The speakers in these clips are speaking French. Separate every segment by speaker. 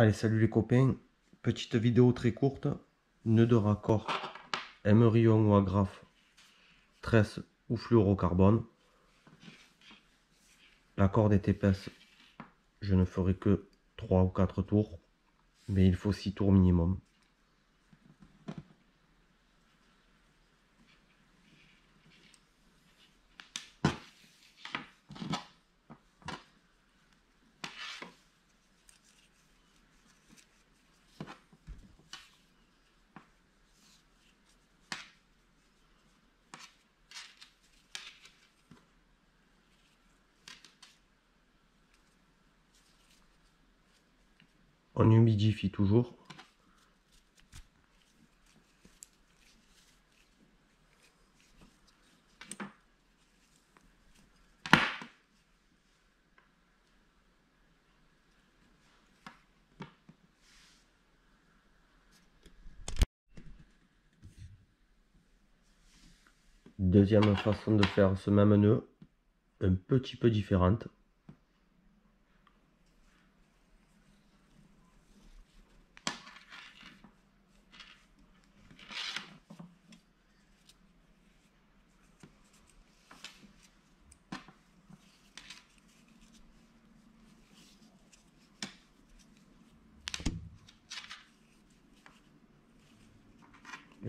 Speaker 1: Allez, salut les copains. Petite vidéo très courte. Nœud de raccord, émerillon ou agrafe, tresse ou fluorocarbone. La corde est épaisse. Je ne ferai que 3 ou 4 tours. Mais il faut 6 tours minimum. On humidifie toujours. Deuxième façon de faire ce même nœud, un petit peu différente.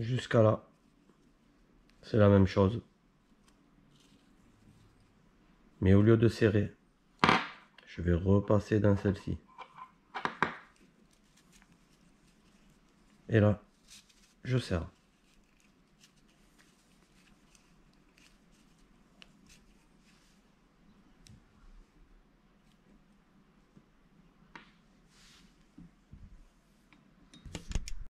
Speaker 1: Jusqu'à là. C'est la même chose. Mais au lieu de serrer, je vais repasser dans celle-ci. Et là, je serre.